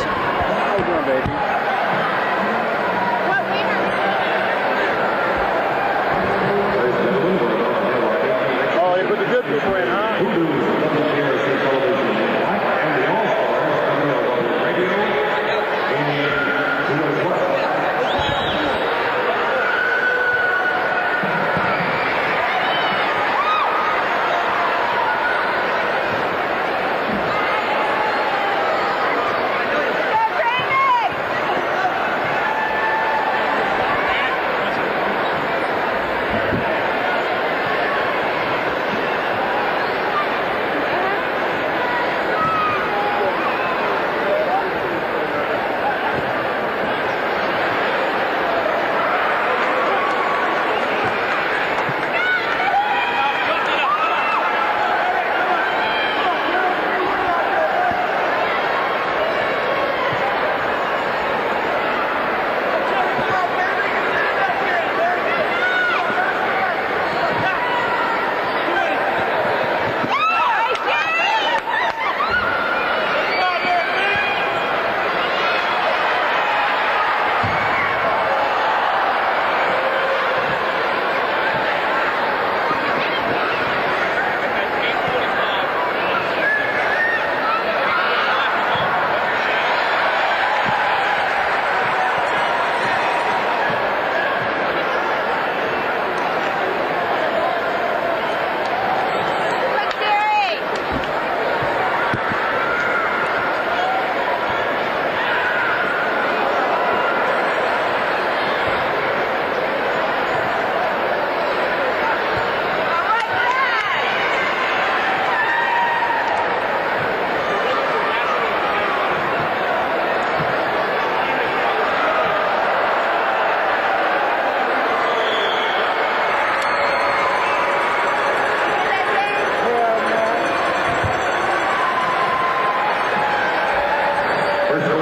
Anderson. First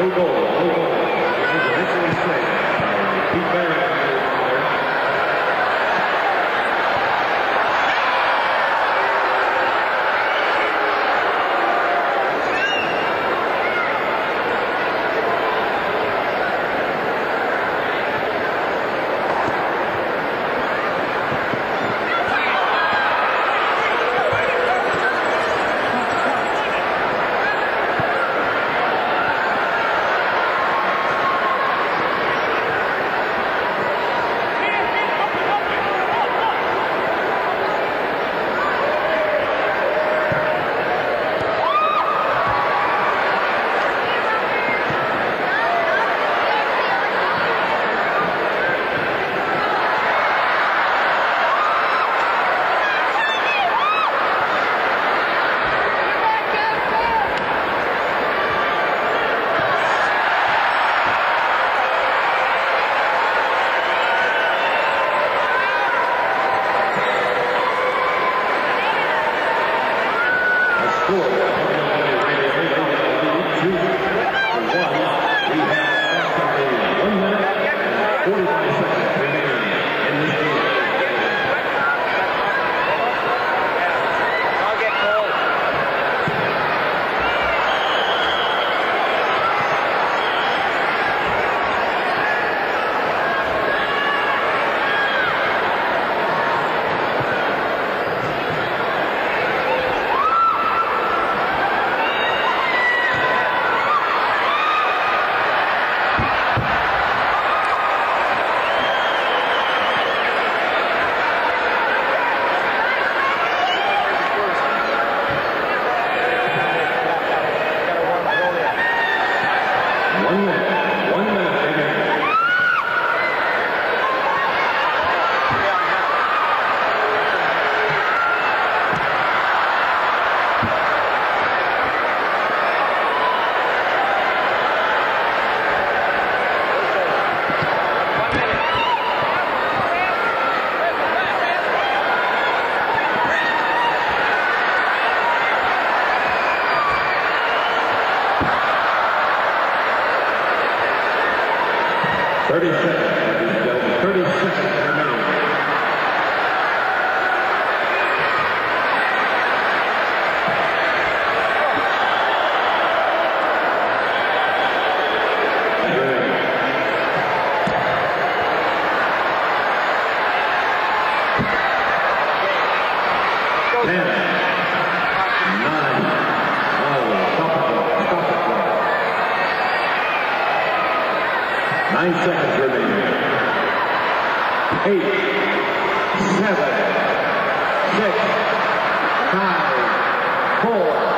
No goal. No goal. It was initially set by Pete Barrett. 30. Eight, seven, six, five, four,